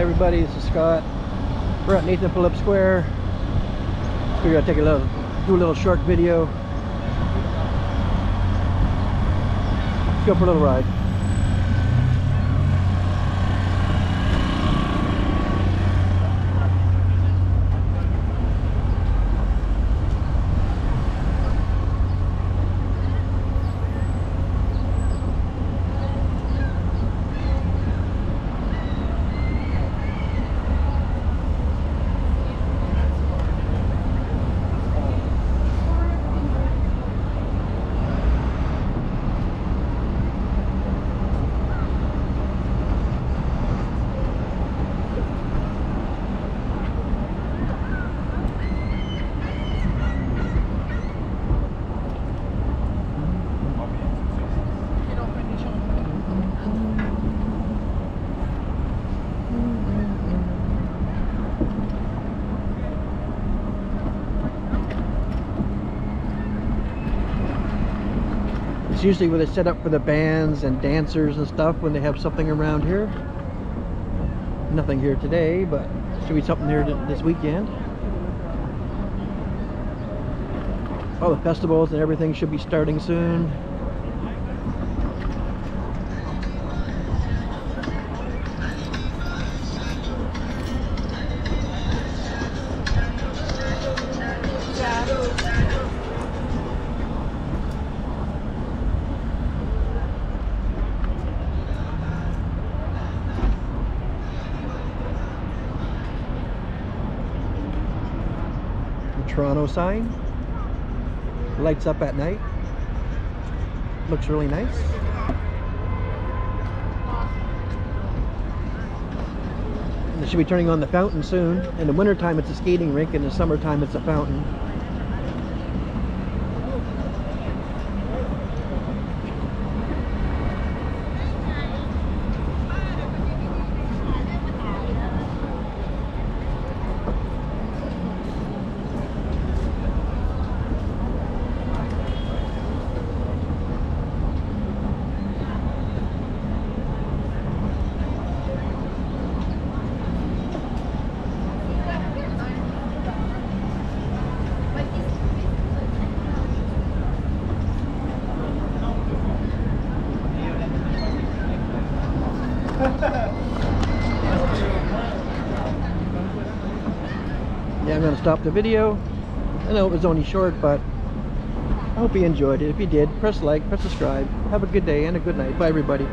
everybody, this is Scott. We're at Nathan Phillips Square. Figured I'd take a little, do a little short video. Let's go for a little ride. It's usually where they set up for the bands and dancers and stuff when they have something around here. Nothing here today, but should be something here this weekend. All the festivals and everything should be starting soon. Toronto sign. Lights up at night. Looks really nice. They should be turning on the fountain soon. In the wintertime it's a skating rink, in the summertime it's a fountain. Going to stop the video. I know it was only short, but I hope you enjoyed it. If you did, press like, press subscribe. Have a good day and a good night. Bye, everybody.